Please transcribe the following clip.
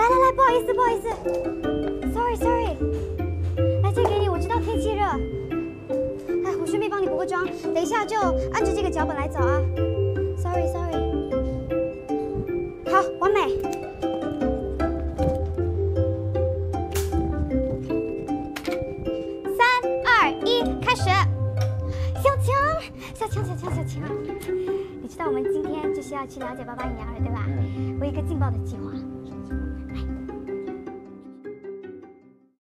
来来来不好意思不好意思。Sorry sorry 来借给你我知道天气热。哎我顺便帮你补个妆。等一下就按着这个脚本来走啊。Sorry sorry 好完美。三二一开始。小强小强小强小强。你知道我们今天就是要去了解八八女儿对吧？我有一个劲爆的计划。